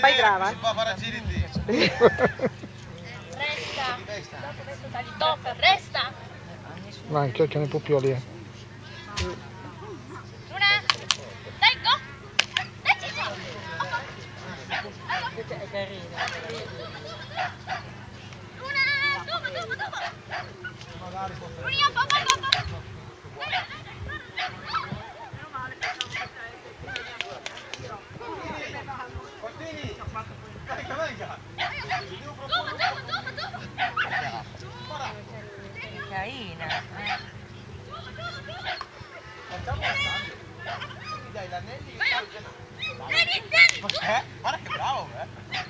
fai brava. Si può fare giri lì. Resta. Dopo questo tagli tocca, resta. Vai, inchiocchiano i pupioli. eh. Luna. Dai, go. Dai, Cici. È carina. Luna, dopo, dopo, dopo. Lunina, papà. Dai, Carina. Facciamo una stampa. Dai, l'anelli. Dai, dai, dai. Guarda che bravo, eh.